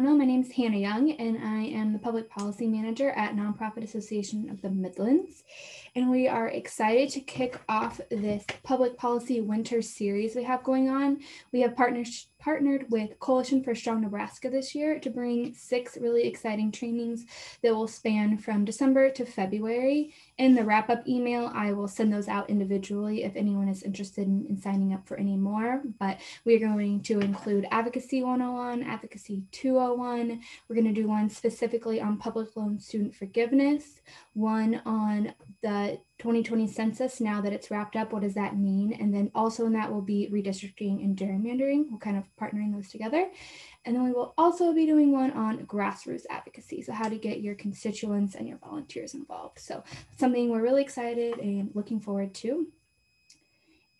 know, my name is Hannah Young, and I am the Public Policy Manager at Nonprofit Association of the Midlands. And we are excited to kick off this public policy winter series we have going on. We have partners partnered with Coalition for Strong Nebraska this year to bring six really exciting trainings that will span from December to February. In the wrap up email, I will send those out individually if anyone is interested in, in signing up for any more. But we are going to include Advocacy 101, Advocacy 201. We're going to do one specifically on public loan student forgiveness, one on the 2020 census now that it's wrapped up what does that mean? And then also in that will be redistricting and gerrymandering. We're kind of partnering those together. And then we will also be doing one on grassroots advocacy. So how to get your constituents and your volunteers involved. So something we're really excited and looking forward to.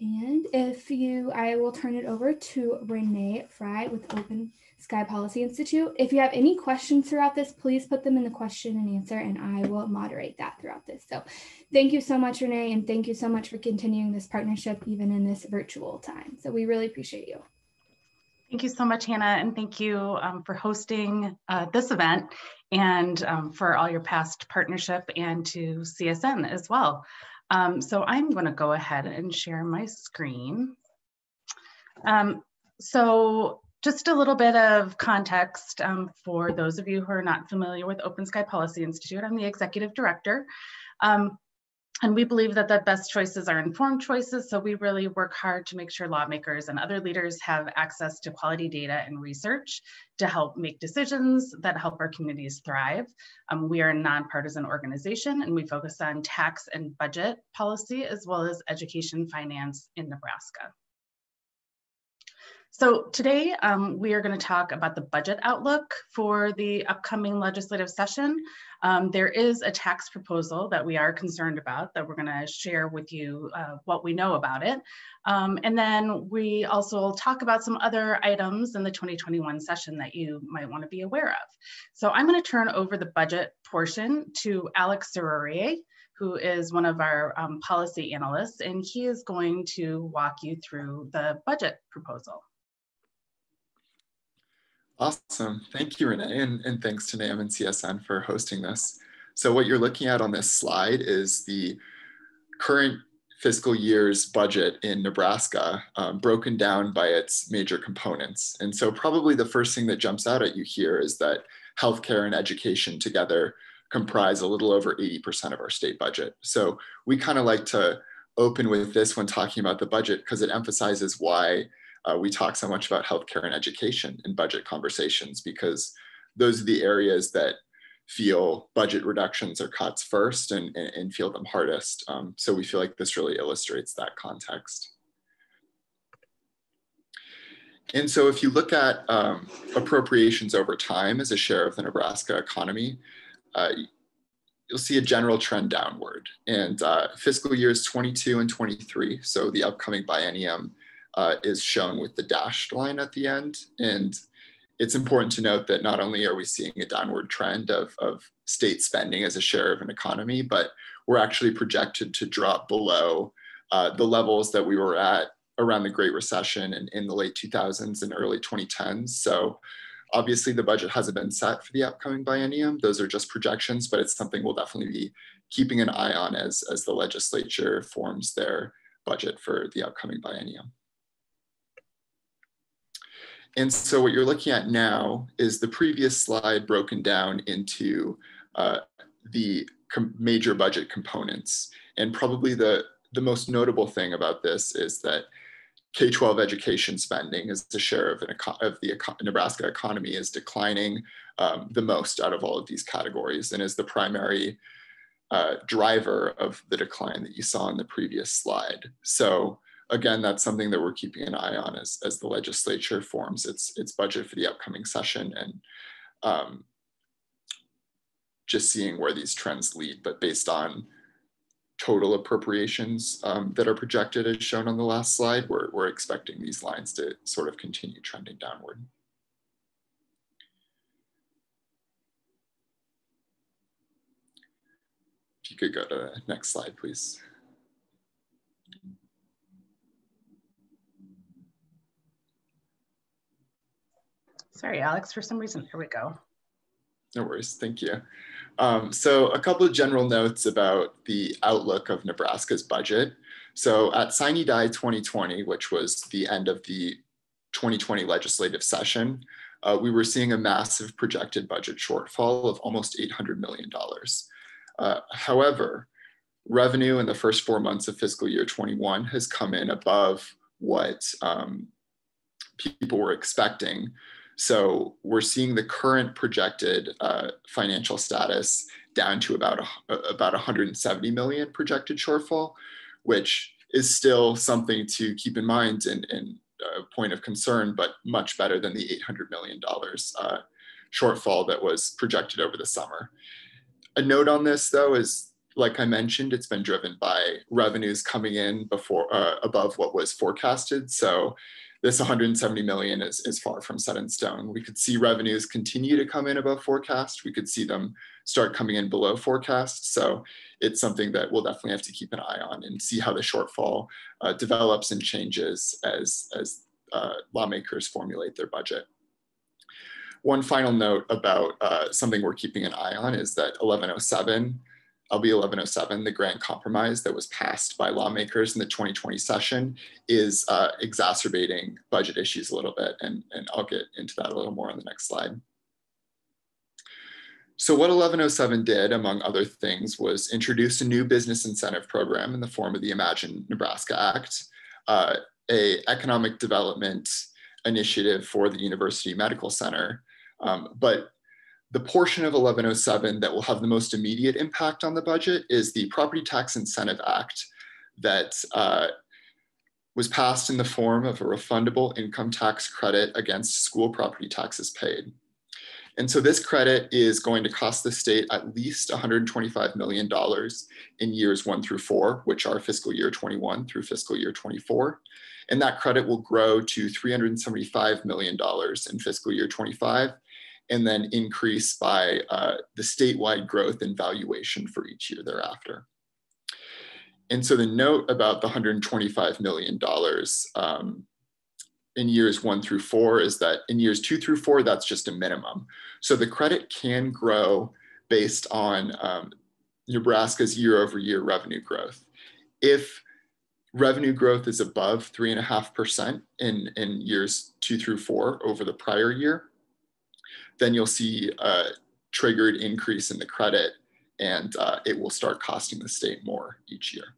And if you, I will turn it over to Renee Fry with Open Sky Policy Institute. If you have any questions throughout this, please put them in the question and answer, and I will moderate that throughout this. So thank you so much, Renee, and thank you so much for continuing this partnership even in this virtual time. So we really appreciate you. Thank you so much, Hannah, and thank you um, for hosting uh, this event and um, for all your past partnership and to CSN as well. Um, so I'm going to go ahead and share my screen. Um, so just a little bit of context um, for those of you who are not familiar with Open Sky Policy Institute. I'm the executive director. Um, and we believe that the best choices are informed choices. So we really work hard to make sure lawmakers and other leaders have access to quality data and research to help make decisions that help our communities thrive. Um, we are a nonpartisan organization and we focus on tax and budget policy as well as education finance in Nebraska. So today um, we are going to talk about the budget outlook for the upcoming legislative session. Um, there is a tax proposal that we are concerned about that we're going to share with you uh, what we know about it. Um, and then we also will talk about some other items in the 2021 session that you might want to be aware of. So I'm going to turn over the budget portion to Alex Serurier who is one of our um, policy analysts, and he is going to walk you through the budget proposal. Awesome. Thank you, Renee, and, and thanks to NAM and CSN for hosting this. So what you're looking at on this slide is the current fiscal year's budget in Nebraska um, broken down by its major components. And so probably the first thing that jumps out at you here is that healthcare and education together comprise a little over 80% of our state budget. So we kind of like to open with this when talking about the budget because it emphasizes why uh, we talk so much about healthcare and education in budget conversations because those are the areas that feel budget reductions or cuts first and, and, and feel them hardest. Um, so we feel like this really illustrates that context. And so if you look at um, appropriations over time as a share of the Nebraska economy, uh, you'll see a general trend downward. And uh, fiscal years 22 and 23, so the upcoming biennium, uh, is shown with the dashed line at the end. And it's important to note that not only are we seeing a downward trend of, of state spending as a share of an economy, but we're actually projected to drop below uh, the levels that we were at around the Great Recession and in the late 2000s and early 2010s. So obviously the budget hasn't been set for the upcoming biennium. Those are just projections, but it's something we'll definitely be keeping an eye on as, as the legislature forms their budget for the upcoming biennium. And so what you're looking at now is the previous slide broken down into uh, the major budget components. And probably the, the most notable thing about this is that K-12 education spending as a share of, of the Nebraska economy is declining um, the most out of all of these categories and is the primary uh, driver of the decline that you saw in the previous slide. So again, that's something that we're keeping an eye on as, as the legislature forms its, its budget for the upcoming session and um, just seeing where these trends lead. But based on total appropriations um, that are projected as shown on the last slide, we're, we're expecting these lines to sort of continue trending downward. If you could go to the next slide, please. Sorry, Alex, for some reason, here we go. No worries, thank you. Um, so a couple of general notes about the outlook of Nebraska's budget. So at Sine Die 2020, which was the end of the 2020 legislative session, uh, we were seeing a massive projected budget shortfall of almost $800 million. Uh, however, revenue in the first four months of fiscal year 21 has come in above what um, people were expecting. So we're seeing the current projected uh, financial status down to about a, about 170 million projected shortfall, which is still something to keep in mind and, and a point of concern, but much better than the $800 million uh, shortfall that was projected over the summer. A note on this, though, is like I mentioned, it's been driven by revenues coming in before uh, above what was forecasted. So this 170 million is, is far from set in stone. We could see revenues continue to come in above forecast. We could see them start coming in below forecast. So it's something that we'll definitely have to keep an eye on and see how the shortfall uh, develops and changes as, as uh, lawmakers formulate their budget. One final note about uh, something we're keeping an eye on is that 1107 LB 1107, the grand compromise that was passed by lawmakers in the 2020 session, is uh, exacerbating budget issues a little bit. And, and I'll get into that a little more on the next slide. So what 1107 did, among other things, was introduce a new business incentive program in the form of the Imagine Nebraska Act, uh, a economic development initiative for the University Medical Center. Um, but the portion of 1107 that will have the most immediate impact on the budget is the Property Tax Incentive Act that uh, was passed in the form of a refundable income tax credit against school property taxes paid. And so this credit is going to cost the state at least $125 million in years one through four, which are fiscal year 21 through fiscal year 24. And that credit will grow to $375 million in fiscal year 25 and then increase by uh, the statewide growth and valuation for each year thereafter. And so the note about the $125 million um, in years one through four is that in years two through four, that's just a minimum. So the credit can grow based on um, Nebraska's year over year revenue growth. If revenue growth is above three and a half percent in, in years two through four over the prior year, then you'll see a triggered increase in the credit and uh, it will start costing the state more each year.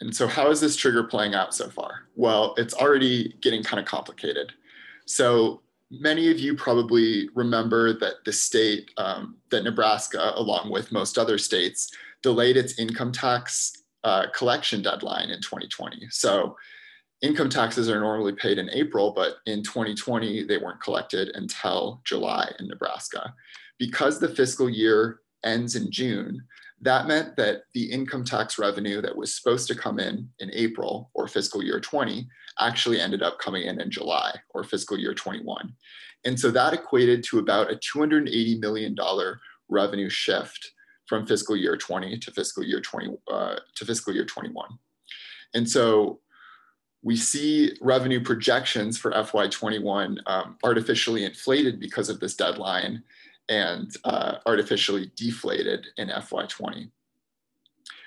And so how is this trigger playing out so far? Well, it's already getting kind of complicated. So many of you probably remember that the state, um, that Nebraska, along with most other states, delayed its income tax uh, collection deadline in 2020. So income taxes are normally paid in April, but in 2020, they weren't collected until July in Nebraska. Because the fiscal year ends in June, that meant that the income tax revenue that was supposed to come in in April or fiscal year 20 actually ended up coming in in July or fiscal year 21. And so that equated to about a $280 million revenue shift from fiscal year 20 to fiscal year 20 uh, to fiscal year 21. And so we see revenue projections for FY21 um, artificially inflated because of this deadline and uh, artificially deflated in FY20.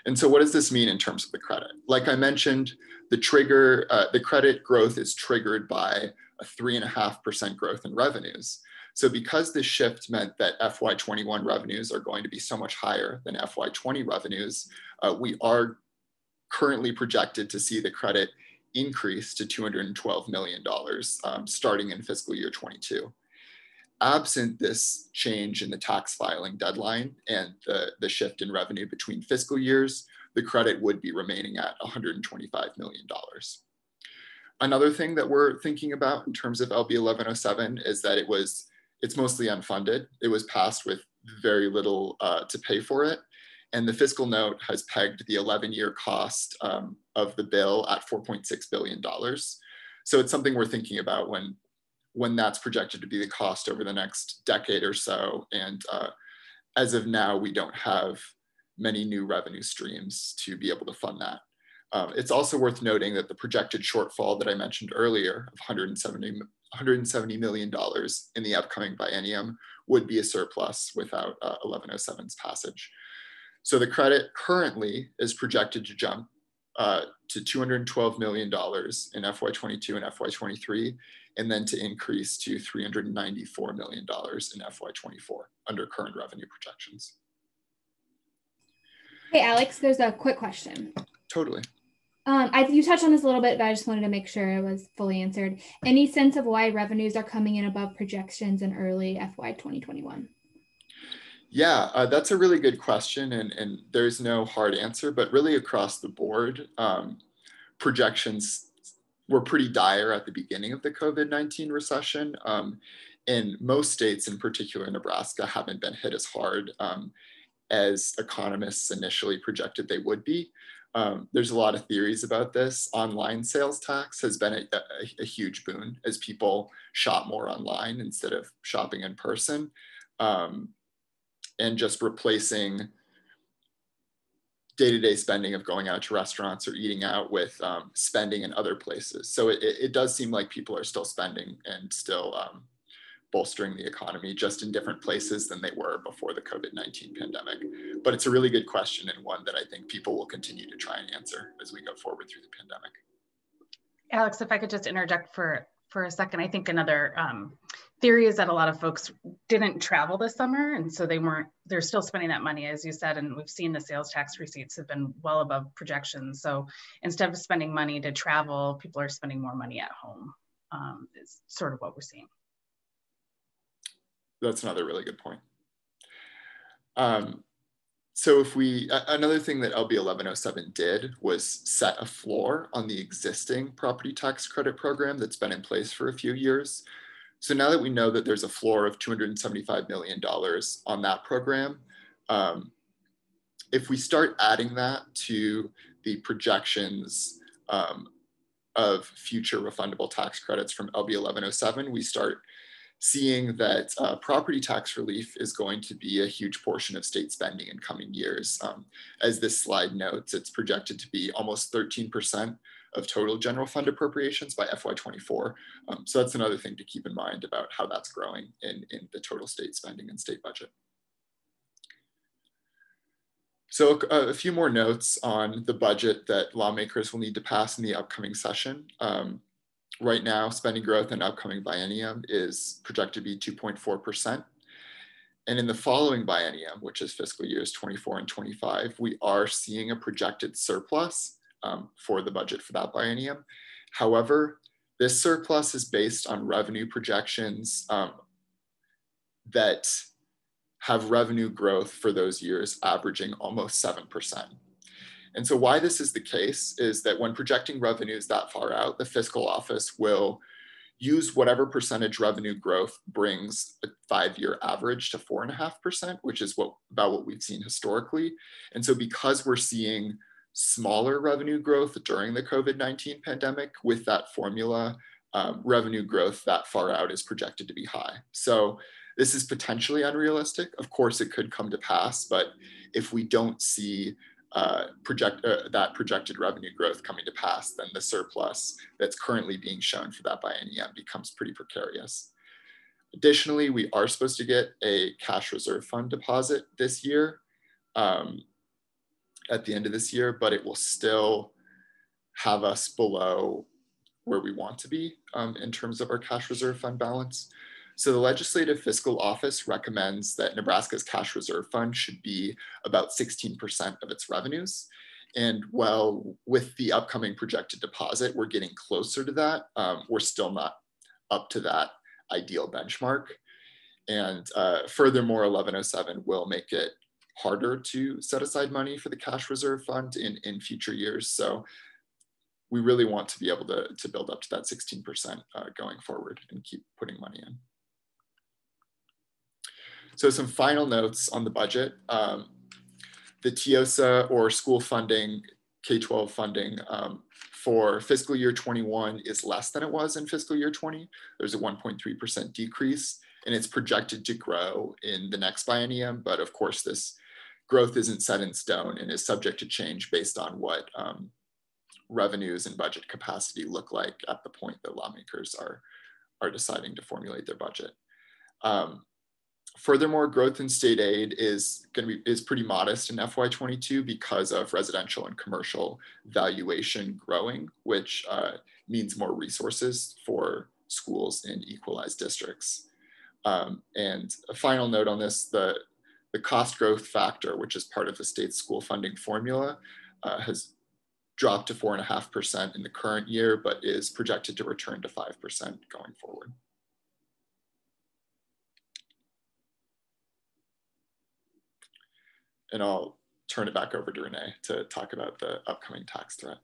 And so what does this mean in terms of the credit? Like I mentioned, the trigger, uh, the credit growth is triggered by a three and a half percent growth in revenues. So because this shift meant that FY21 revenues are going to be so much higher than FY20 revenues, uh, we are currently projected to see the credit increase to $212 million um, starting in fiscal year 22. Absent this change in the tax filing deadline and the, the shift in revenue between fiscal years, the credit would be remaining at $125 million. Another thing that we're thinking about in terms of LB 1107 is that it was, it's mostly unfunded. It was passed with very little uh, to pay for it. And the fiscal note has pegged the 11 year cost um, of the bill at $4.6 billion. So it's something we're thinking about when, when that's projected to be the cost over the next decade or so. And uh, as of now, we don't have many new revenue streams to be able to fund that. Um, it's also worth noting that the projected shortfall that I mentioned earlier of 170, $170 million in the upcoming biennium would be a surplus without uh, 1107's passage. So the credit currently is projected to jump uh, to $212 million in FY22 and FY23, and then to increase to $394 million in FY24 under current revenue projections. Hey, Alex, there's a quick question. Totally. Um, I, you touched on this a little bit, but I just wanted to make sure it was fully answered. Any sense of why revenues are coming in above projections in early FY 2021? Yeah, uh, that's a really good question, and, and there's no hard answer, but really across the board, um, projections were pretty dire at the beginning of the COVID 19 recession. Um, and most states, in particular Nebraska, haven't been hit as hard um, as economists initially projected they would be. Um, there's a lot of theories about this. Online sales tax has been a, a, a, huge boon as people shop more online instead of shopping in person. Um, and just replacing day-to-day spending of going out to restaurants or eating out with um, spending in other places. So it, it, does seem like people are still spending and still um, bolstering the economy just in different places than they were before the COVID-19 pandemic. But it's a really good question and one that I think people will continue to try and answer as we go forward through the pandemic. Alex, if I could just interject for, for a second, I think another um, theory is that a lot of folks didn't travel this summer and so they weren't they're still spending that money as you said and we've seen the sales tax receipts have been well above projections so instead of spending money to travel people are spending more money at home um, is sort of what we're seeing. That's another really good point. Um, so if we another thing that lb 1107 did was set a floor on the existing property tax credit program that's been in place for a few years so now that we know that there's a floor of $275 million on that program, um, if we start adding that to the projections um, of future refundable tax credits from LB 1107, we start seeing that uh, property tax relief is going to be a huge portion of state spending in coming years. Um, as this slide notes, it's projected to be almost 13% of total general fund appropriations by FY24. Um, so that's another thing to keep in mind about how that's growing in, in the total state spending and state budget. So a, a, few more notes on the budget that lawmakers will need to pass in the upcoming session. Um, right now, spending growth in upcoming biennium is projected to be 2.4%. And in the following biennium, which is fiscal years 24 and 25, we are seeing a projected surplus um, for the budget for that biennium. However, this surplus is based on revenue projections um, that have revenue growth for those years averaging almost 7%. And so why this is the case is that when projecting revenues that far out, the fiscal office will use whatever percentage revenue growth brings a five-year average to four and a half percent, which is what about what we've seen historically. And so because we're seeing smaller revenue growth during the COVID-19 pandemic with that formula, um, revenue growth that far out is projected to be high. So this is potentially unrealistic. Of course, it could come to pass, but if we don't see uh, project uh, that projected revenue growth coming to pass, then the surplus that's currently being shown for that biennium becomes pretty precarious. Additionally, we are supposed to get a cash reserve fund deposit this year. Um, at the end of this year, but it will still have us below where we want to be um, in terms of our cash reserve fund balance. So the Legislative Fiscal Office recommends that Nebraska's cash reserve fund should be about 16% of its revenues. And while with the upcoming projected deposit, we're getting closer to that. Um, we're still not up to that ideal benchmark. And uh, furthermore, 1107 will make it harder to set aside money for the cash reserve fund in, in future years. So we really want to be able to, to build up to that 16% uh, going forward and keep putting money in. So some final notes on the budget. Um, the TEEOSA or school funding, K-12 funding um, for fiscal year 21 is less than it was in fiscal year 20. There's a 1.3% decrease and it's projected to grow in the next biennium. But of course, this growth isn't set in stone and is subject to change based on what um, revenues and budget capacity look like at the point that lawmakers are, are deciding to formulate their budget. Um, furthermore, growth in state aid is going to be is pretty modest in FY22 because of residential and commercial valuation growing, which uh, means more resources for schools in equalized districts. Um, and a final note on this, the, the cost growth factor, which is part of the state school funding formula, uh, has dropped to 4.5% in the current year, but is projected to return to 5% going forward. And I'll turn it back over to Renee to talk about the upcoming tax threat.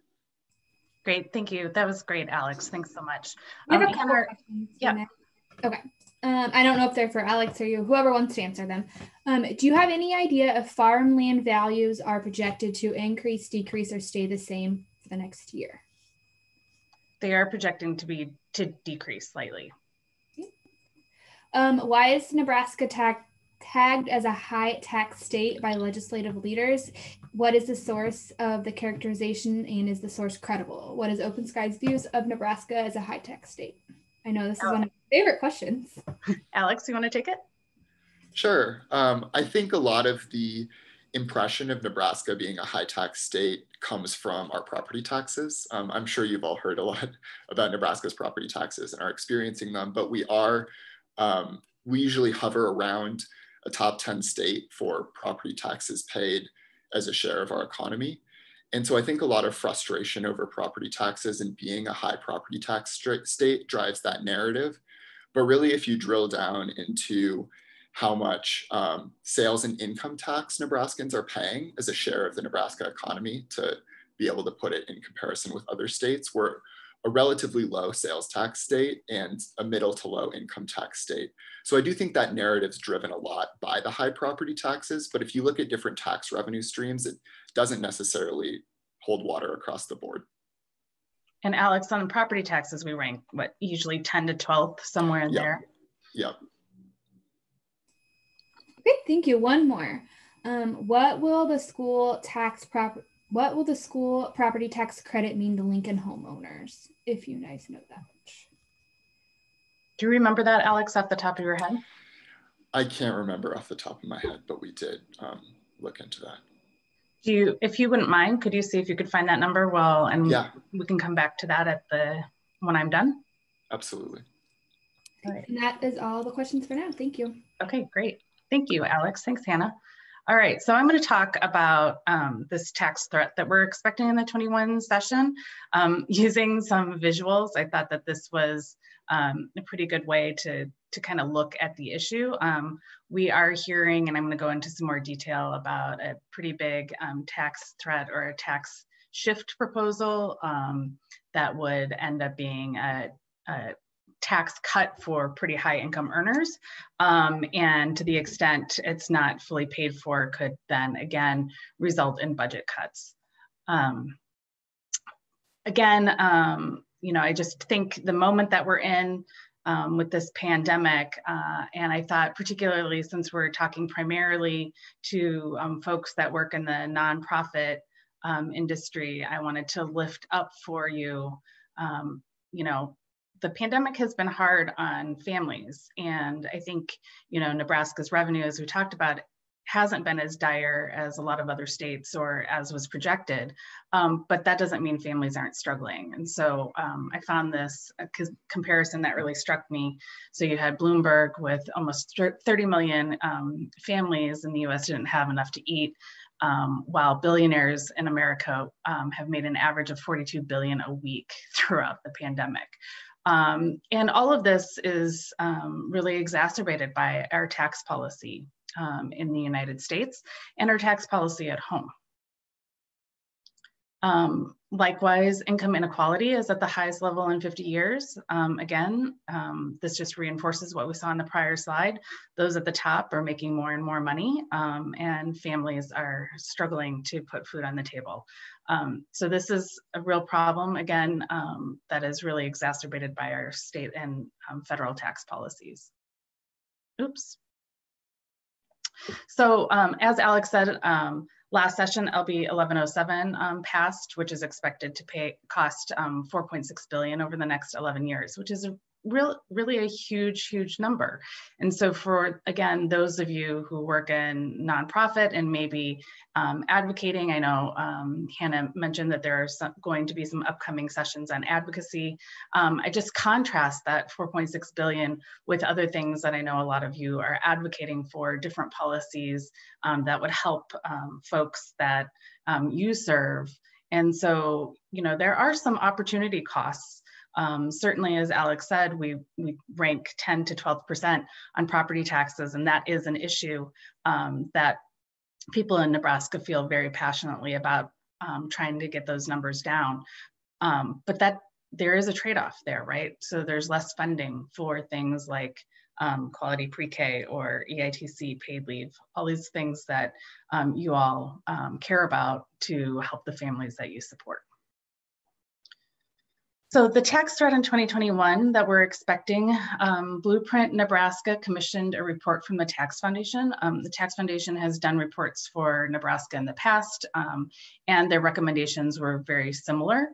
Great, thank you. That was great, Alex. Thanks so much. Um, yeah. Okay. Um, I don't know if they're for Alex or you, whoever wants to answer them. Um, do you have any idea if farmland values are projected to increase, decrease, or stay the same for the next year? They are projecting to be to decrease slightly. Um, why is Nebraska tag, tagged as a high tax state by legislative leaders? What is the source of the characterization and is the source credible? What is Open Sky's views of Nebraska as a high tax state? I know this is one of favorite questions. Alex, you want to take it? Sure. Um, I think a lot of the impression of Nebraska being a high tax state comes from our property taxes. Um, I'm sure you've all heard a lot about Nebraska's property taxes and are experiencing them, but we are, um, we usually hover around a top 10 state for property taxes paid as a share of our economy. And so I think a lot of frustration over property taxes and being a high property tax state drives that narrative. But really, if you drill down into how much um, sales and income tax Nebraskans are paying as a share of the Nebraska economy to be able to put it in comparison with other states, we're a relatively low sales tax state and a middle to low income tax state. So I do think that narrative's driven a lot by the high property taxes, but if you look at different tax revenue streams, it doesn't necessarily hold water across the board. And Alex, on property taxes, we rank what usually 10 to 12th, somewhere in yep. there. Yep. Okay, thank you. One more. Um, what will the school tax prop what will the school property tax credit mean to Lincoln homeowners, if you guys know that much? Do you remember that, Alex, off the top of your head? I can't remember off the top of my head, but we did um, look into that. Do you, if you wouldn't mind, could you see if you could find that number? Well, and yeah. we can come back to that at the when I'm done. Absolutely. All right. And that is all the questions for now. Thank you. Okay, great. Thank you, Alex. Thanks, Hannah. All right, so I'm going to talk about um, this tax threat that we're expecting in the 21 session um, using some visuals. I thought that this was um, a pretty good way to, to kind of look at the issue. Um, we are hearing, and I'm going to go into some more detail about a pretty big um, tax threat or a tax shift proposal um, that would end up being a, a tax cut for pretty high income earners. Um, and to the extent it's not fully paid for, could then again result in budget cuts. Um, again, um, you know, I just think the moment that we're in um, with this pandemic, uh, and I thought particularly since we're talking primarily to um, folks that work in the nonprofit um, industry, I wanted to lift up for you, you know, the pandemic has been hard on families. And I think, you know, Nebraska's revenue, as we talked about, hasn't been as dire as a lot of other states or as was projected. Um, but that doesn't mean families aren't struggling. And so um, I found this comparison that really struck me. So you had Bloomberg with almost 30 million um, families in the US didn't have enough to eat. Um, while billionaires in America um, have made an average of 42 billion a week throughout the pandemic. Um, and all of this is um, really exacerbated by our tax policy um, in the United States and our tax policy at home. Um, likewise, income inequality is at the highest level in 50 years. Um, again, um, this just reinforces what we saw in the prior slide. Those at the top are making more and more money and families are struggling to put food on the table. Um, so this is a real problem, again, um, that is really exacerbated by our state and um, federal tax policies. Oops. So um, as Alex said, um, Last session, LB 1107 um, passed, which is expected to pay cost um, 4.6 billion over the next 11 years, which is a real, really a huge, huge number. And so for, again, those of you who work in nonprofit and maybe um, advocating, I know um, Hannah mentioned that there are some, going to be some upcoming sessions on advocacy. Um, I just contrast that 4.6 billion with other things that I know a lot of you are advocating for, different policies um, that would help um, folks that um, you serve. And so, you know, there are some opportunity costs um, certainly, as Alex said, we, we rank 10 to 12% on property taxes, and that is an issue um, that people in Nebraska feel very passionately about um, trying to get those numbers down. Um, but that there is a trade-off there, right? So there's less funding for things like um, quality pre-K or EITC paid leave, all these things that um, you all care about to help the families that you support. So the tax threat in 2021 that we're expecting, um, Blueprint Nebraska commissioned a report from the Tax Foundation. Um, the Tax Foundation has done reports for Nebraska in the past, um, and their recommendations were very similar.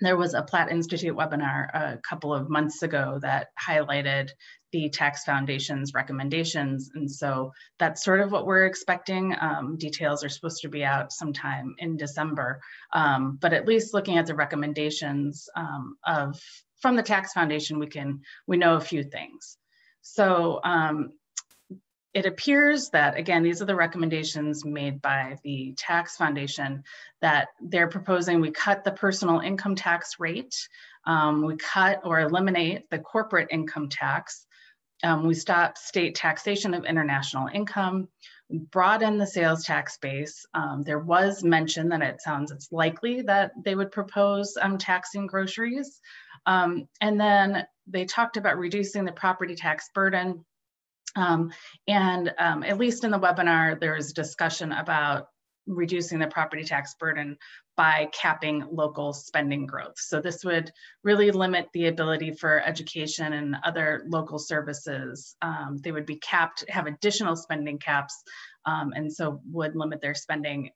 There was a Platte Institute webinar a couple of months ago that highlighted the Tax Foundation's recommendations. And so that's sort of what we're expecting. Um, details are supposed to be out sometime in December, um, but at least looking at the recommendations um, of from the Tax Foundation, we can, we know a few things. So um, it appears that, again, these are the recommendations made by the Tax Foundation that they're proposing we cut the personal income tax rate, um, we cut or eliminate the corporate income tax, um, we stop state taxation of international income, broaden the sales tax base. Um, there was mention that it sounds it's likely that they would propose um, taxing groceries. Um, and then they talked about reducing the property tax burden um, and um, at least in the webinar, there was discussion about reducing the property tax burden by capping local spending growth. So this would really limit the ability for education and other local services. Um, they would be capped, have additional spending caps, um, and so would limit their spending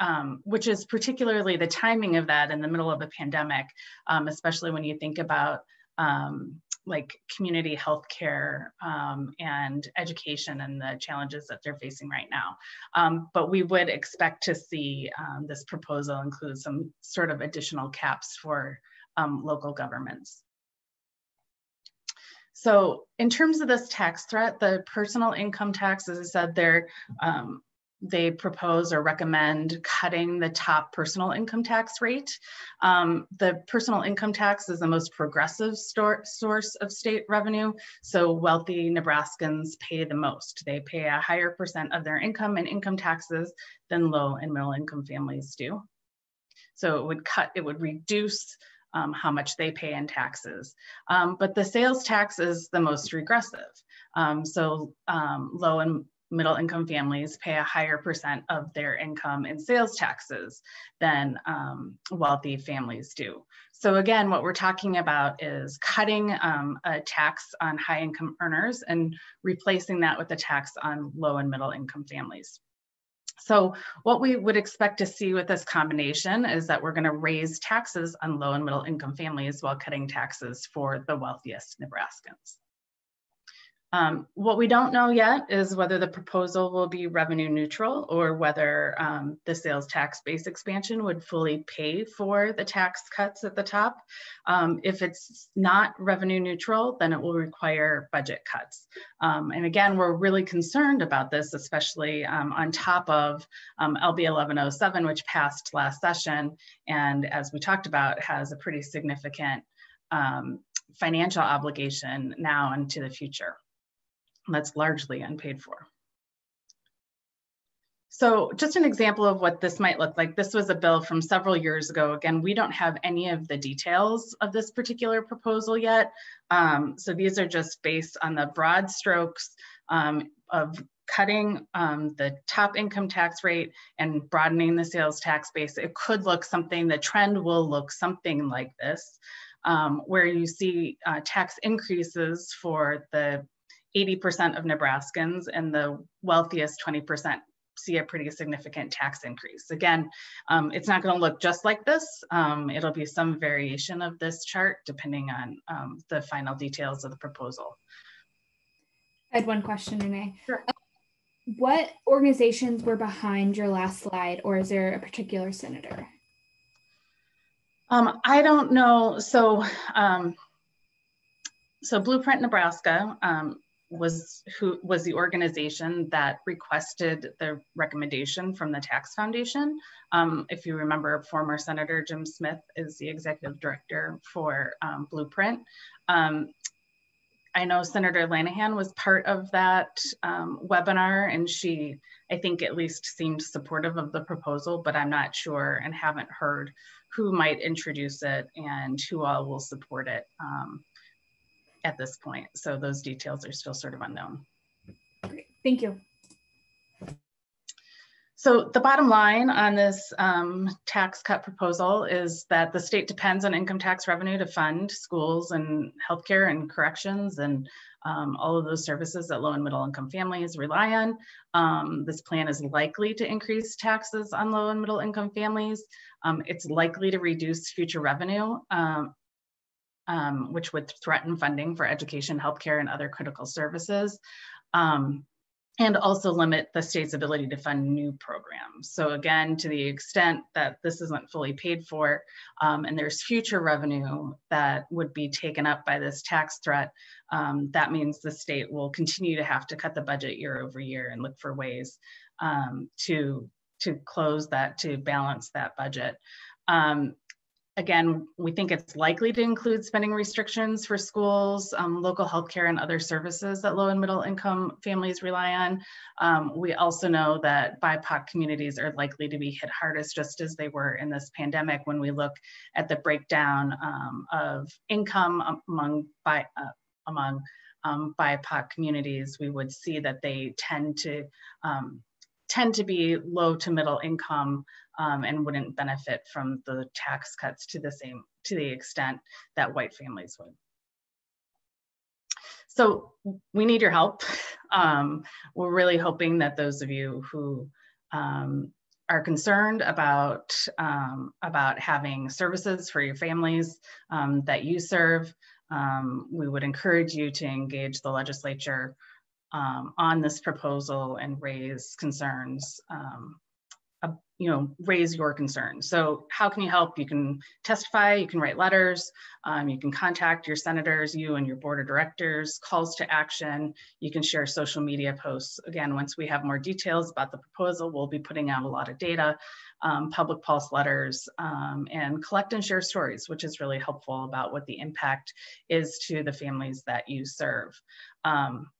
um, which is particularly the timing of that in the middle of a pandemic, um, especially when you think about um, like community health care um, and education and the challenges that they're facing right now. Um, but we would expect to see um, this proposal include some sort of additional caps for um, local governments. So in terms of this tax threat, the personal income tax, as I said, they're um, they propose or recommend cutting the top personal income tax rate. Um, the personal income tax is the most progressive source of state revenue, so wealthy Nebraskans pay the most. They pay a higher percent of their income in income taxes than low and middle income families do. So it would cut, it would reduce um, how much they pay in taxes. Um, but the sales tax is the most regressive. Um, so um, low and middle income families pay a higher percent of their income in sales taxes than um, wealthy families do. So again, what we're talking about is cutting um, a tax on high income earners and replacing that with a tax on low and middle income families. So what we would expect to see with this combination is that we're gonna raise taxes on low and middle income families while cutting taxes for the wealthiest Nebraskans. Um, what we don't know yet is whether the proposal will be revenue neutral or whether um, the sales tax base expansion would fully pay for the tax cuts at the top. Um, if it's not revenue neutral, then it will require budget cuts. Um, and again, we're really concerned about this, especially um, on top of um, LB 1107, which passed last session. And as we talked about, has a pretty significant financial obligation now and to the future that's largely unpaid for. So just an example of what this might look like. This was a bill from several years ago. Again, we don't have any of the details of this particular proposal yet. Um, so these are just based on the broad strokes um, of cutting um, the top income tax rate and broadening the sales tax base. It could look something, the trend will look something like this, um, where you see uh, tax increases for the 80% of Nebraskans and the wealthiest 20% see a pretty significant tax increase. Again, um, it's not going to look just like this. Um, it'll be some variation of this chart depending on um, the final details of the proposal. I had one question, Renee. Sure. What organizations were behind your last slide, or is there a particular senator? Um, I don't know. So, um, so Blueprint Nebraska um, was who was the organization that requested the recommendation from the Tax Foundation. Um, if you remember, former Senator Jim Smith is the executive director for um, Blueprint. Um, I know Senator Linehan was part of that um, webinar, and she, I think, at least seemed supportive of the proposal, but I'm not sure and haven't heard who might introduce it and who all will support it. Um, at this point. So those details are still sort of unknown. Great. Thank you. So the bottom line on this um, tax cut proposal is that the state depends on income tax revenue to fund schools and healthcare and corrections and um, all of those services that low and middle income families rely on. Um, this plan is likely to increase taxes on low and middle income families. Um, it's likely to reduce future revenue um, which would threaten funding for education, healthcare, and other critical services, um, and also limit the state's ability to fund new programs. So again, to the extent that this isn't fully paid for, um, and there's future revenue that would be taken up by this tax threat, um, that means the state will continue to have to cut the budget year over year and look for ways um, to to close that, to balance that budget. Um, Again, we think it's likely to include spending restrictions for schools, um, local healthcare, and other services that low and middle income families rely on. Um, we also know that BIPOC communities are likely to be hit hardest, just as they were in this pandemic when we look at the breakdown um, of income among, by, uh, among um, BIPOC communities. We would see that they tend to um, tend to be low to middle income um, and wouldn't benefit from the tax cuts to the same to the extent that white families would. So we need your help. Um, we're really hoping that those of you who um, are concerned about um, about having services for your families um, that you serve, um, we would encourage you to engage the legislature on this proposal and raise concerns um, you know, raise your concerns. So how can you help? You can testify, you can write letters, um, you can contact your senators, you and your board of directors, calls to action, you can share social media posts. Again, once we have more details about the proposal, we'll be putting out a lot of data, um, public pulse letters, um, and collect and share stories, which is really helpful about what the impact is to the families that you serve. Um,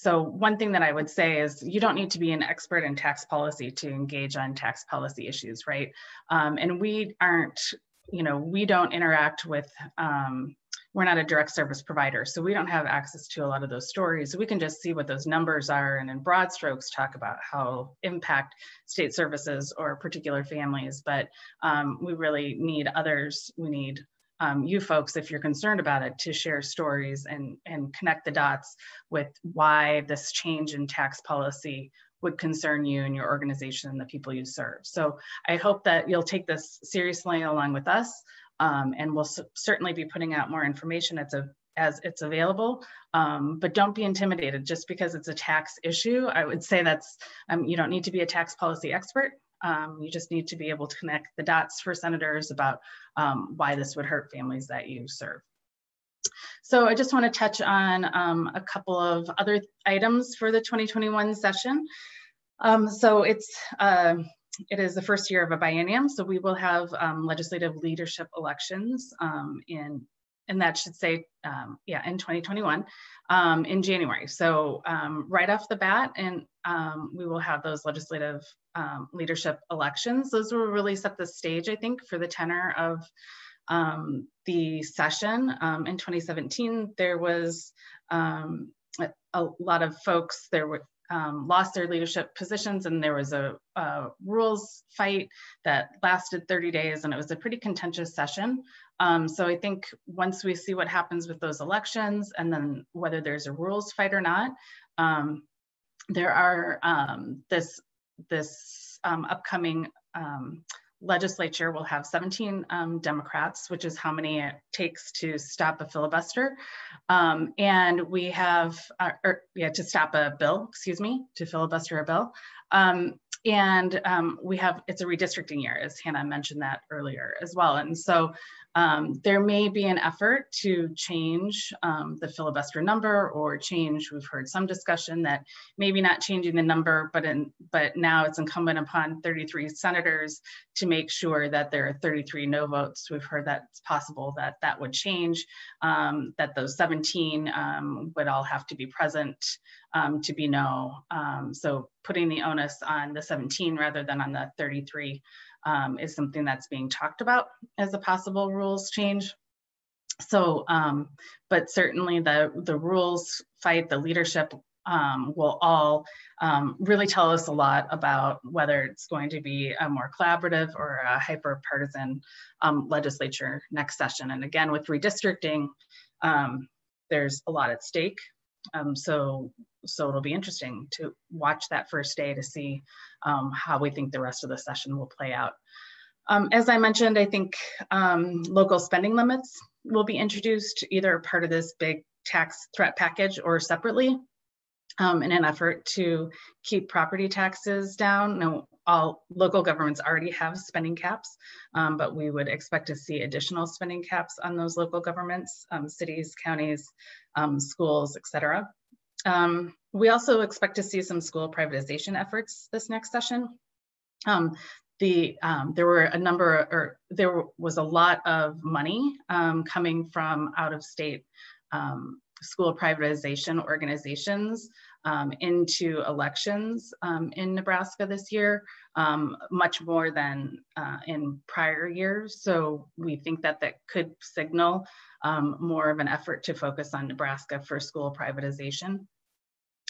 so one thing that I would say is you don't need to be an expert in tax policy to engage on tax policy issues, right? Um, and we aren't, you know, we don't interact with, um, we're not a direct service provider, so we don't have access to a lot of those stories. We can just see what those numbers are and in broad strokes talk about how impact state services or particular families, but um, we really need others, we need um, you folks, if you're concerned about it, to share stories and, and connect the dots with why this change in tax policy would concern you and your organization and the people you serve. So I hope that you'll take this seriously along with us, um, and we'll certainly be putting out more information as, a, as it's available. Um, but don't be intimidated just because it's a tax issue. I would say that's, um, you don't need to be a tax policy expert. Um, you just need to be able to connect the dots for senators about um, why this would hurt families that you serve. So I just want to touch on um, a couple of other items for the 2021 session. Um, so it's uh, it is the first year of a biennium, so we will have um, legislative leadership elections in and that should say, um, yeah, in 2021, um, in January. So um, right off the bat, and um, we will have those legislative um, leadership elections. Those will really set the stage, I think, for the tenor of um, the session. in 2017, there was a, a, lot of folks, there were um, lost their leadership positions and there was a, a, rules fight that lasted 30 days and it was a pretty contentious session. Um, so I think once we see what happens with those elections and then whether there's a rules fight or not, um, there are um, this this um, upcoming um, legislature will have 17 um, Democrats, which is how many it takes to stop a filibuster. And we have, uh, or yeah, to stop a bill, excuse me, to filibuster a bill. And we have, it's a redistricting year, as Hannah mentioned that earlier as well. And so um, there may be an effort to change um, the filibuster number or change, we've heard some discussion that maybe not changing the number, but, in, but now it's incumbent upon 33 senators to make sure that there are 33 no votes. We've heard that it's possible that that would change, um, that those 17 um, would all have to be present um, to be no. Um, so putting the onus on the 17 rather than on the 33 um, is something that's being talked about as a possible rules change. So, um, but certainly the, the rules fight, the leadership um, will all um, really tell us a lot about whether it's going to be a more collaborative or a hyper partisan um, legislature next session. And again, with redistricting, um, there's a lot at stake. Um, so, so it'll be interesting to watch that first day to see um, how we think the rest of the session will play out. Um, as I mentioned, I think um, local spending limits will be introduced either part of this big tax threat package or separately um, in an effort to keep property taxes down. Now, all local governments already have spending caps, um, but we would expect to see additional spending caps on those local governments, um, cities, counties, schools, et cetera. Um, we also expect to see some school privatization efforts this next session. Um, the, um, there were a number, or there was a lot of money um, coming from out of state um, school privatization organizations um, into elections in Nebraska this year, much more than uh, in prior years. So we think that that could signal um, more of an effort to focus on Nebraska for school privatization.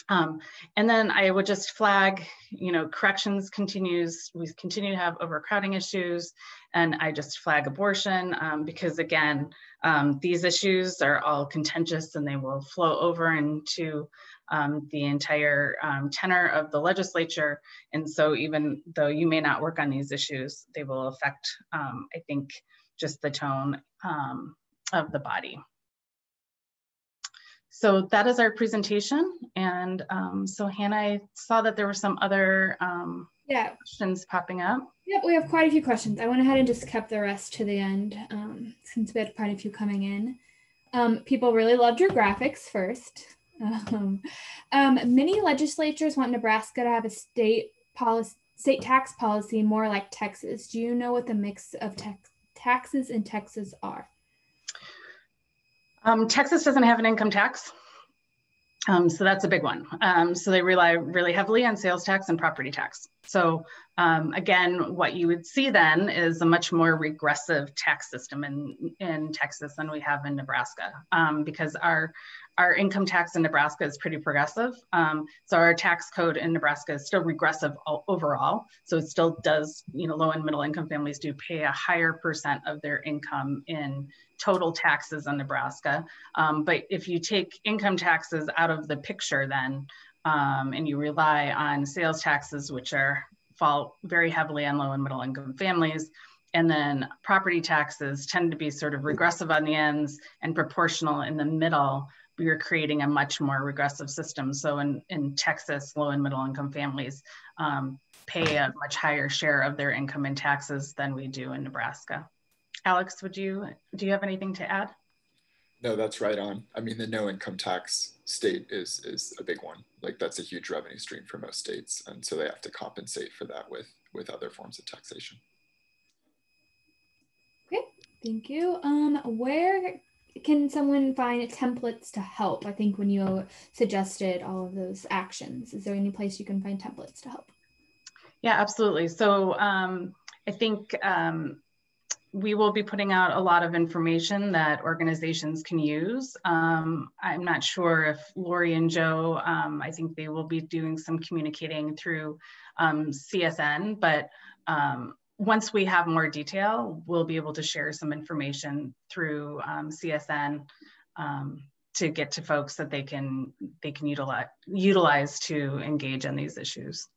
Um, and then I would just flag, you know, corrections continues, we continue to have overcrowding issues, and I just flag abortion um, because again, um, these issues are all contentious and they will flow over into um, the entire um, tenor of the legislature. And so even though you may not work on these issues, they will affect, um, I think, just the tone of the body. So that is our presentation. And um, so Hannah, I saw that there were some other um, yeah. questions popping up. Yep, we have quite a few questions. I went ahead and just kept the rest to the end um, since we had quite a few coming in. Um, people really loved your graphics first. Um, um, many legislatures want Nebraska to have a state policy, state tax policy more like Texas. Do you know what the mix of taxes in Texas are? Um, Texas doesn't have an income tax. Um, so that's a big one. Um, so they rely really heavily on sales tax and property tax. So um, again, what you would see then is a much more regressive tax system in, in Texas than we have in Nebraska um, because our our income tax in Nebraska is pretty progressive. Um, so our tax code in Nebraska is still regressive overall. So it still does, you know, low and middle income families do pay a higher percent of their income in total taxes in Nebraska. Um, but if you take income taxes out of the picture then, um, and you rely on sales taxes, which are fall very heavily on low and middle income families, and then property taxes tend to be sort of regressive on the ends and proportional in the middle are creating a much more regressive system. So in, in Texas, low and middle income families um, pay a much higher share of their income in taxes than we do in Nebraska. Alex, would you, do you have anything to add? No, that's right on. I mean, the no income tax state is is a big one. Like that's a huge revenue stream for most states, and so they have to compensate for that with with other forms of taxation. Okay, thank you. Um, where can someone find templates to help? I think when you suggested all of those actions, is there any place you can find templates to help? Yeah, absolutely. So um, I think um, we will be putting out a lot of information that organizations can use. Um, I'm not sure if Lori and Joe, um, I think they will be doing some communicating through um, CSN, but um, once we have more detail, we'll be able to share some information through um, CSN um, to get to folks that they can they can utilize utilize to engage in these issues.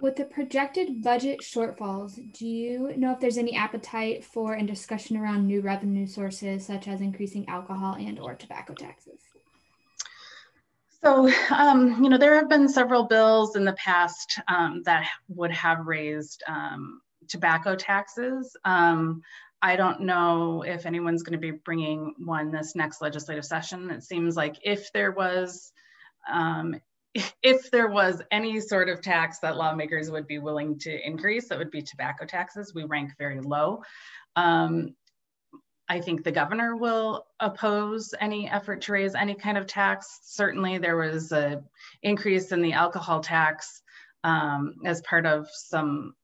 With the projected budget shortfalls, do you know if there's any appetite for and discussion around new revenue sources such as increasing alcohol and or tobacco taxes? So, um, you know, there have been several bills in the past um, that would have raised um, tobacco taxes. Um, I don't know if anyone's going to be bringing one this next legislative session. It seems like if there was um, if there was any sort of tax that lawmakers would be willing to increase, that would be tobacco taxes. We rank very low. Um, I think the governor will oppose any effort to raise any kind of tax. Certainly, there was an increase in the alcohol tax um, as part of some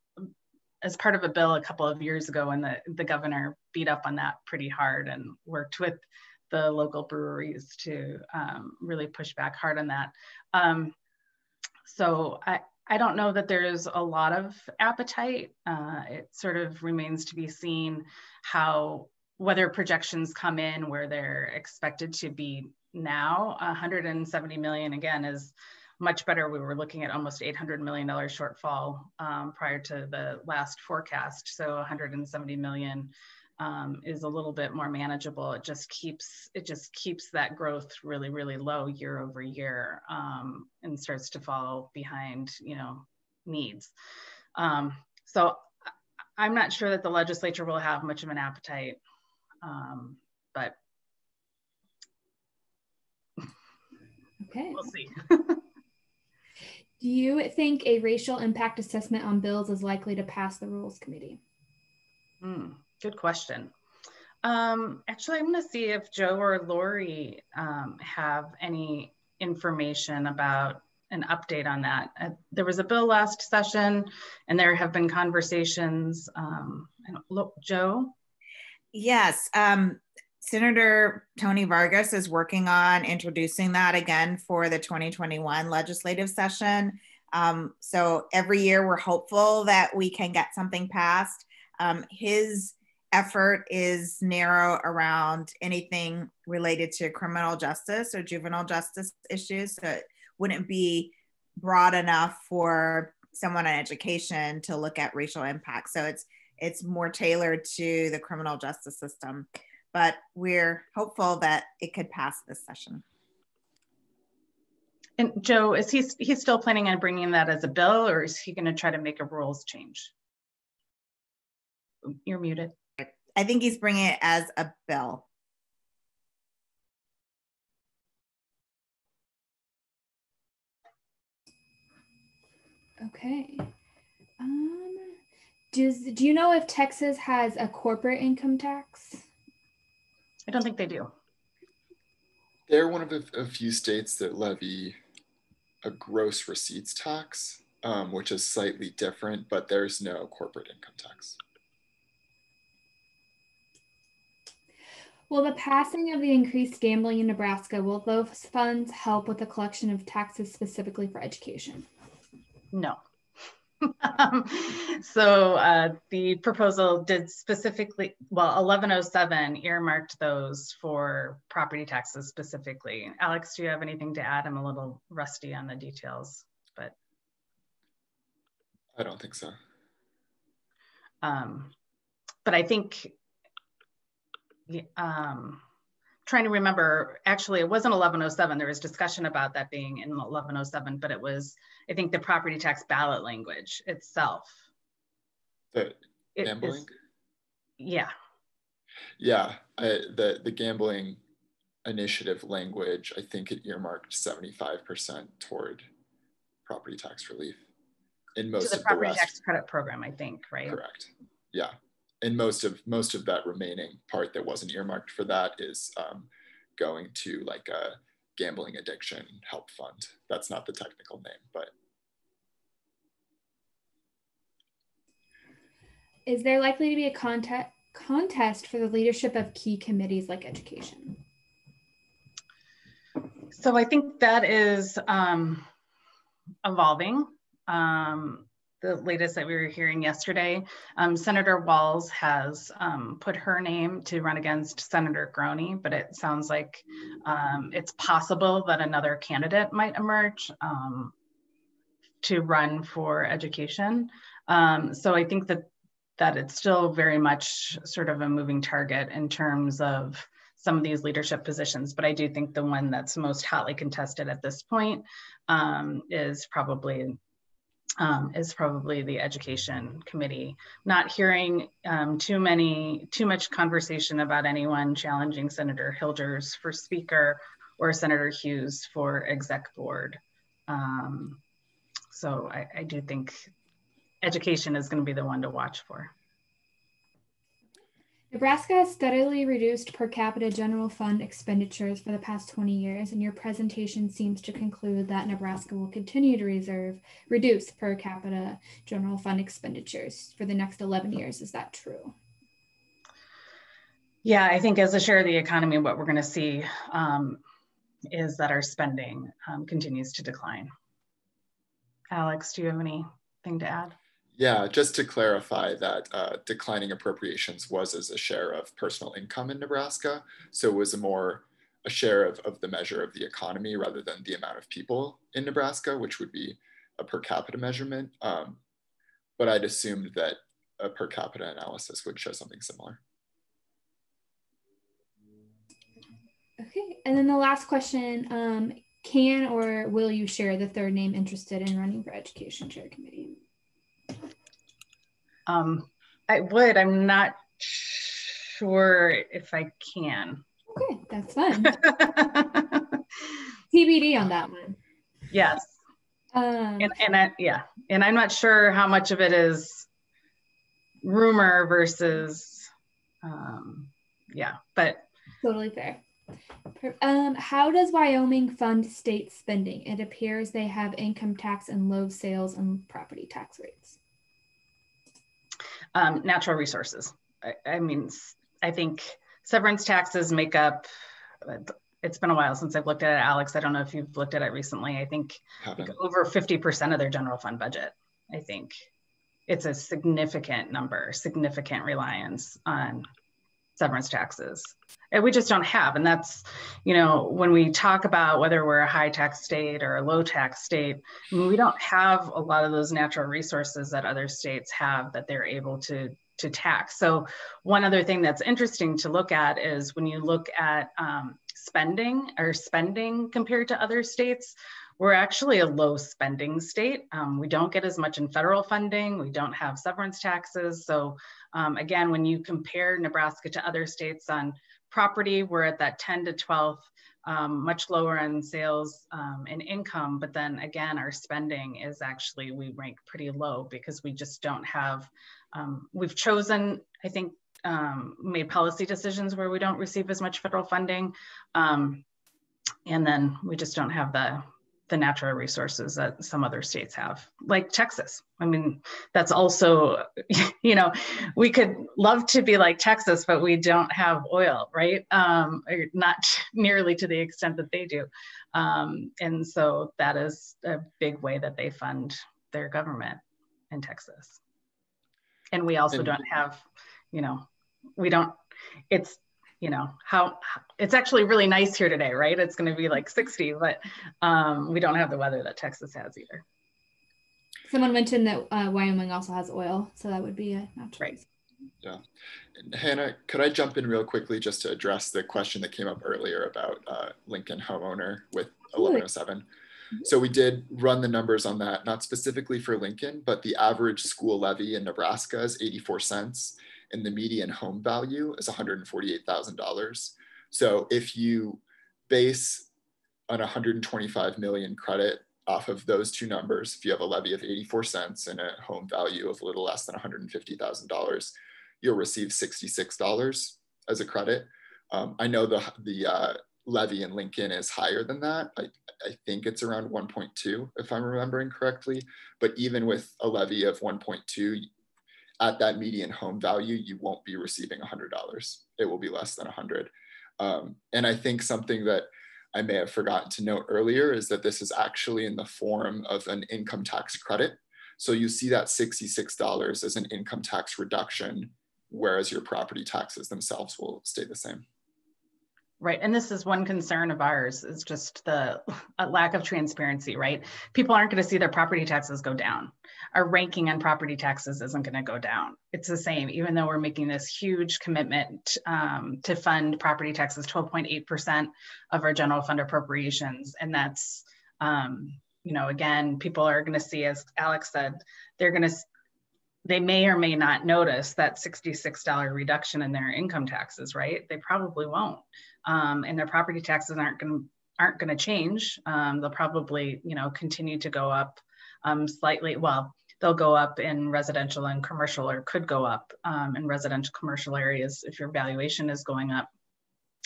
as part of a bill a couple of years ago, and the the governor beat up on that pretty hard and worked with the local breweries to um, really push back hard on that. Um, so I, I don't know that there's a lot of appetite. Uh, it sort of remains to be seen how whether projections come in where they're expected to be now. 170 million again is much better. We were looking at almost 800 million dollar shortfall um, prior to the last forecast. So 170 million um, is a little bit more manageable. It just keeps it just keeps that growth really really low year over year um, and starts to fall behind you know needs. Um, so I'm not sure that the legislature will have much of an appetite, um, but okay, we'll see. Do you think a racial impact assessment on bills is likely to pass the Rules Committee? Mm. Good question. Um, actually, I'm going to see if Joe or Lori um, have any information about an update on that. Uh, there was a bill last session, and there have been conversations. Um, look, Joe? Yes. Um, Senator Tony Vargas is working on introducing that again for the 2021 legislative session. Um, so every year we're hopeful that we can get something passed. Um, his effort is narrow around anything related to criminal justice or juvenile justice issues. So it wouldn't be broad enough for someone on education to look at racial impact. So it's it's more tailored to the criminal justice system. But we're hopeful that it could pass this session. And Joe, is he he's still planning on bringing that as a bill, or is he going to try to make a rules change? You're muted. I think he's bringing it as a bill. Okay. Um, does do you know if Texas has a corporate income tax? I don't think they do. They're one of a, a few states that levy a gross receipts tax, um, which is slightly different, but there's no corporate income tax. Will the passing of the increased gambling in Nebraska, will those funds help with the collection of taxes specifically for education? No. so uh, the proposal did specifically, well, 1107 earmarked those for property taxes specifically. Alex, do you have anything to add? I'm a little rusty on the details, but. I don't think so. Um, but I think um, trying to remember, actually, it wasn't 1107. There was discussion about that being in 1107, but it was, I think, the property tax ballot language itself. The gambling? Is, yeah. Yeah, I, the, the gambling initiative language, I think it earmarked 75% toward property tax relief in most to the property the tax credit program, I think, right? Correct. Yeah and most of most of that remaining part that wasn't earmarked for that is um, going to like a gambling addiction help fund. That's not the technical name, but. Is there likely to be a contest contest for the leadership of key committees like education? So I think that is um, evolving. Um, the latest that we were hearing yesterday, um, Senator Walz has um, put her name to run against Senator Groene, but it sounds like um, it's possible that another candidate might emerge um, to run for education. Um, so I think that that it's still very much sort of a moving target in terms of some of these leadership positions. But I do think the one that's most hotly contested at this point um, is probably um, is probably the education committee. Not hearing um, too many, too much conversation about anyone challenging Senator Hilgers for speaker or Senator Hughes for exec board. Um, so I, I do think education is going to be the one to watch for. Nebraska has steadily reduced per capita general fund expenditures for the past 20 years, and your presentation seems to conclude that Nebraska will continue to reserve reduce per capita general fund expenditures for the next 11 years. Is that true? Yeah, I think as a share of the economy, what we're going to see um, is that our spending um, continues to decline. Alex, do you have anything to add? Yeah, just to clarify that uh, declining appropriations was as a share of personal income in Nebraska. So it was a more a share of, of the measure of the economy rather than the amount of people in Nebraska, which would be a per capita measurement. Um, but I'd assumed that a per capita analysis would show something similar. Okay, and then the last question, um, can or will you share the third name interested in running for education chair committee? Um, I would. I'm not sure if I can. Okay, that's fun. TBD on that one. Yes. Um, and and I, yeah, and I'm not sure how much of it is rumor versus, um, yeah, but totally fair. Um, how does Wyoming fund state spending? It appears they have income tax and low sales and property tax rates. Um, natural resources. I, I, mean, I think severance taxes make up. It's been a while since I've looked at it, Alex. I don't know if you've looked at it recently. I think over 50% of their general fund budget. I think it's a significant number, significant reliance on severance taxes and we just don't have and that's you know when we talk about whether we're a high tax state or a low tax state I mean, we don't have a lot of those natural resources that other states have that they're able to to tax so one other thing that's interesting to look at is when you look at um, spending or spending compared to other states we're actually a low spending state. Um, we don't get as much in federal funding. We don't have severance taxes. So um, again, when you compare Nebraska to other states on property, we're at that 10 to 12, um, much lower in sales um, and income. But then again, our spending is actually, we rank pretty low because we just don't have, um, we've chosen, I think, um, made policy decisions where we don't receive as much federal funding. Um, and then we just don't have the the natural resources that some other states have, like Texas. I mean, that's also, you know, we could love to be like Texas, but we don't have oil, right? Um, not nearly to the extent that they do. Um, and so that is a big way that they fund their government in Texas. And we also don't have, you know, we don't, it's you know how it's actually really nice here today right? It's going to be like 60 but um, we don't have the weather that texas has either. Someone mentioned that uh, wyoming also has oil so that would be a natural right. yeah. Hannah could i jump in real quickly just to address the question that came up earlier about uh, lincoln homeowner with 1107 mm-hmm. so we did run the numbers on that not specifically for lincoln but the average school levy in nebraska is 84 cents and the median home value is $148,000. So if you base an 125 million credit off of those two numbers, if you have a levy of 84 cents and a home value of a little less than $150,000, you'll receive $66 as a credit. Um, I know the, the uh, levy in Lincoln is higher than that. I, I think it's around 1.2 if I'm remembering correctly. But even with a levy of 1.2, at that median home value, you won't be receiving $100. It will be less than 100. Um, and I think something that I may have forgotten to note earlier is that this is actually in the form of an income tax credit. So you see that $66 as an income tax reduction, whereas your property taxes themselves will stay the same. right? And this is one concern of ours is just the lack of transparency, right? People aren't going to see their property taxes go down. Our ranking on property taxes isn't going to go down. It's the same, even though we're making this huge commitment um, to fund property taxes, 12.8% of our general fund appropriations. And that's, um, you know, again, people are going to see, as Alex said, they're going to they may or may not notice that $66 reduction in their income taxes, right? They probably won't um, and their property taxes aren't going to aren't going to change. Um, they'll probably, you know, continue to go up um, slightly. Well, they'll go up in residential and commercial, or could go up um, in residential commercial areas if your valuation is going up.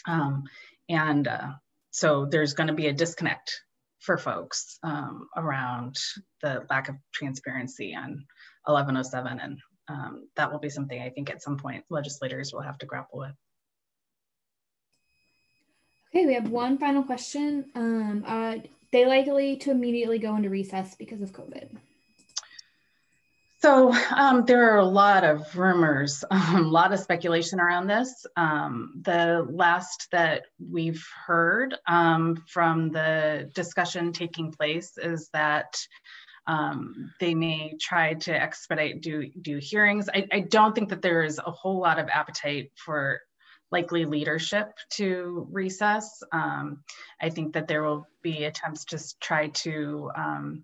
Um, and uh, so there's going to be a disconnect for folks um, around the lack of transparency on 1107, and that will be something I think at some point legislators will have to grapple with. Okay, we have one final question. Um, are they likely to immediately go into recess because of COVID? So um, there are a lot of rumors, um, a lot of speculation around this. Um, the last that we've heard um, from the discussion taking place is that um, they may try to expedite do do hearings. I, I don't think that there is a whole lot of appetite for likely leadership to recess. Um, I think that there will be attempts to try to um,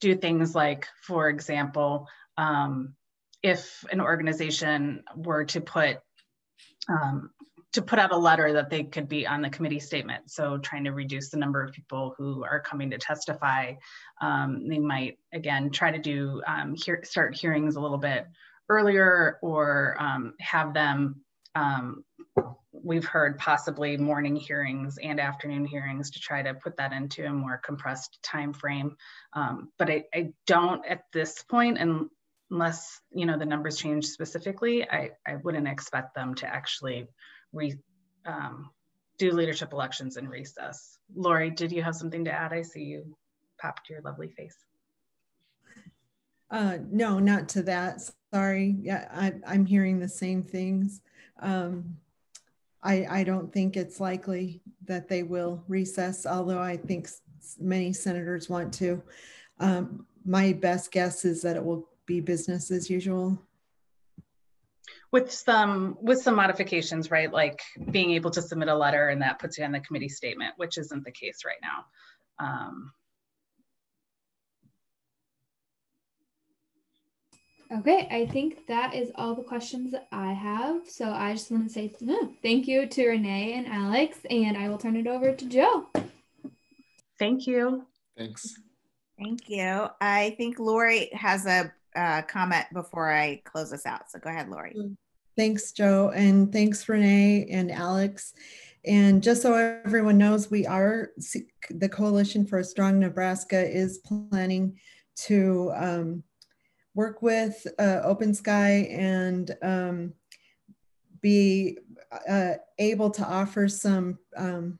do things like, for example, um, if an organization were to put um, to put out a letter that they could be on the committee statement. So trying to reduce the number of people who are coming to testify. Um, they might, again, try to do um, hear, start hearings a little bit earlier or um, have them um, we've heard possibly morning hearings and afternoon hearings to try to put that into a more compressed time frame. Um, but I, I, don't at this point, and unless you know the numbers change specifically, I, I wouldn't expect them to actually re, um, do leadership elections in recess. Lori, did you have something to add? I see you popped your lovely face. Uh, no, not to that. Sorry. Yeah, I, I'm hearing the same things. Um, I, I don't think it's likely that they will recess, although I think many senators want to. Um, my best guess is that it will be business as usual. With some with some modifications, right? Like being able to submit a letter and that puts you on the committee statement, which isn't the case right now. Um, Okay, I think that is all the questions that I have. So I just want to say thank you to Renee and Alex, and I will turn it over to Joe. Thank you. Thanks. Thank you. I think Lori has a uh, comment before I close this out. So go ahead, Lori. Thanks, Joe. And thanks, Renee and Alex. And just so everyone knows, we are, the Coalition for a Strong Nebraska is planning to um, work with uh, Open Sky and um, be uh, able to offer some um,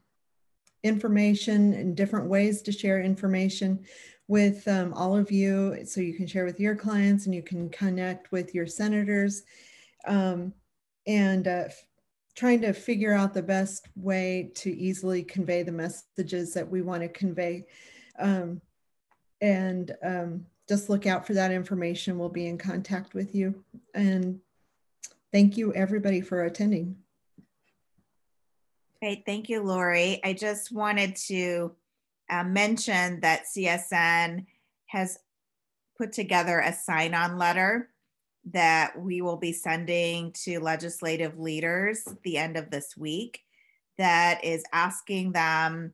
information and different ways to share information with um, all of you so you can share with your clients and you can connect with your senators um, and uh, trying to figure out the best way to easily convey the messages that we want to convey um, and um, just look out for that information. We'll be in contact with you. And thank you everybody for attending. Great, thank you, Lori. I just wanted to uh, mention that CSN has put together a sign-on letter that we will be sending to legislative leaders at the end of this week that is asking them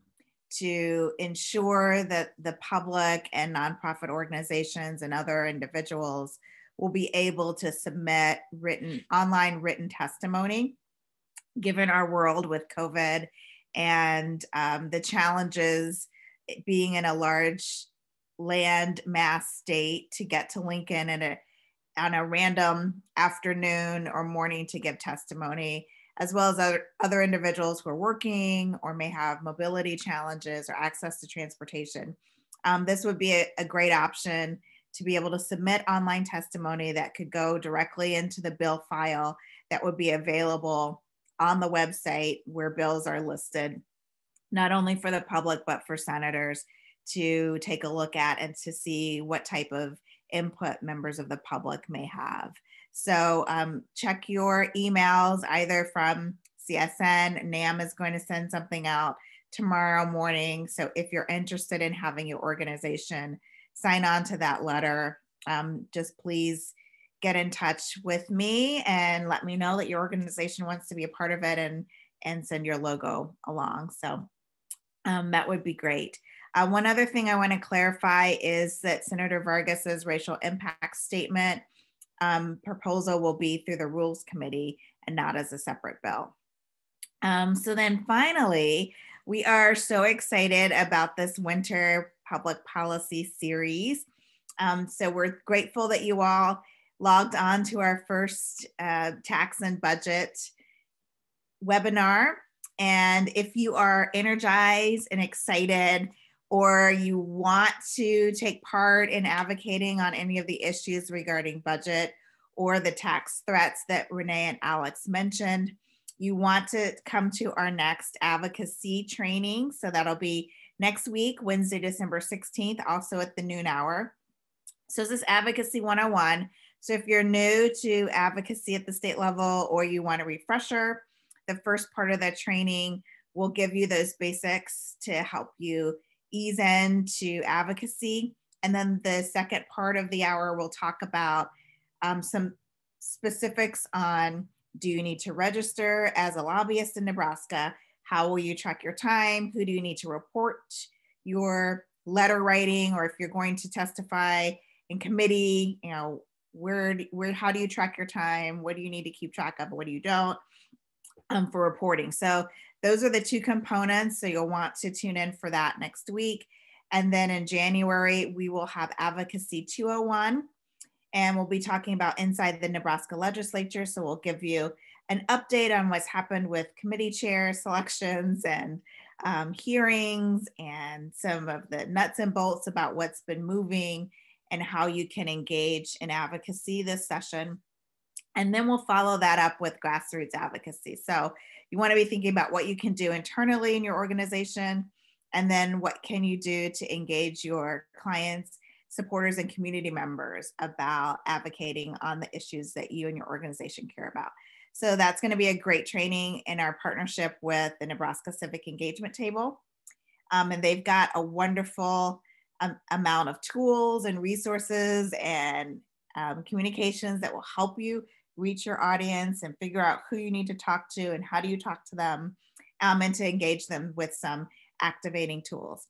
to ensure that the public and nonprofit organizations and other individuals will be able to submit written online written testimony given our world with covid and um, the challenges being in a large land mass state to get to lincoln in a on a random afternoon or morning to give testimony as well as other, other individuals who are working or may have mobility challenges or access to transportation. Um, this would be a, a great option to be able to submit online testimony that could go directly into the bill file that would be available on the website where bills are listed, not only for the public, but for senators to take a look at and to see what type of input members of the public may have. So um, check your emails either from CSN, NAM is going to send something out tomorrow morning. So if you're interested in having your organization sign on to that letter, um, just please get in touch with me and let me know that your organization wants to be a part of it and and send your logo along. So um, that would be great. Uh, one other thing I want to clarify is that Senator Vargas's racial impact statement um, proposal will be through the Rules Committee and not as a separate bill. Um, so then finally, we are so excited about this winter public policy series. Um, so we're grateful that you all logged on to our first uh, tax and budget webinar. And if you are energized and excited, or you want to take part in advocating on any of the issues regarding budget or the tax threats that Renee and Alex mentioned, you want to come to our next advocacy training. So that'll be next week, Wednesday, December 16th, also at the noon hour. So this is Advocacy 101. So if you're new to advocacy at the state level or you want a refresher, the first part of that training will give you those basics to help you ease into advocacy. And then the second part of the hour, we'll talk about um, some specifics on do you need to register as a lobbyist in Nebraska? How will you track your time? Who do you need to report your letter writing? Or if you're going to testify in committee, you know, where, where, how do you track your time? What do you need to keep track of? What do you don't um, for reporting? So those are the two components. So you'll want to tune in for that next week. And then in January, we will have Advocacy 201, and we'll be talking about inside the Nebraska legislature. So we'll give you an update on what's happened with committee chair selections and um, hearings and some of the nuts and bolts about what's been moving and how you can engage in advocacy this session. And then we'll follow that up with grassroots advocacy. So you want to be thinking about what you can do internally in your organization, and then what can you do to engage your clients, supporters, and community members about advocating on the issues that you and your organization care about. So that's going to be a great training in our partnership with the Nebraska Civic Engagement Table. Um, and they've got a wonderful um, amount of tools and resources and um, communications that will help you reach your audience and figure out who you need to talk to and how do you talk to them um, and to engage them with some activating tools.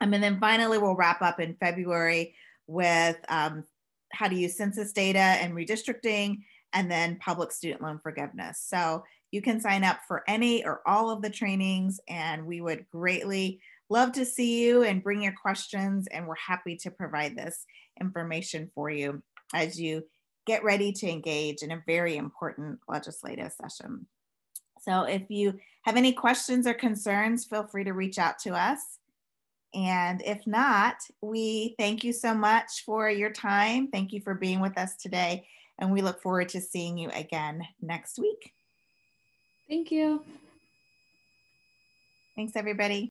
Um, and then finally, we'll wrap up in February with um, how to use census data and redistricting and then public student loan forgiveness. So you can sign up for any or all of the trainings and we would greatly love to see you and bring your questions and we're happy to provide this information for you as you get ready to engage in a very important legislative session. So if you have any questions or concerns, feel free to reach out to us. And if not, we thank you so much for your time. Thank you for being with us today. And we look forward to seeing you again next week. Thank you. Thanks, everybody.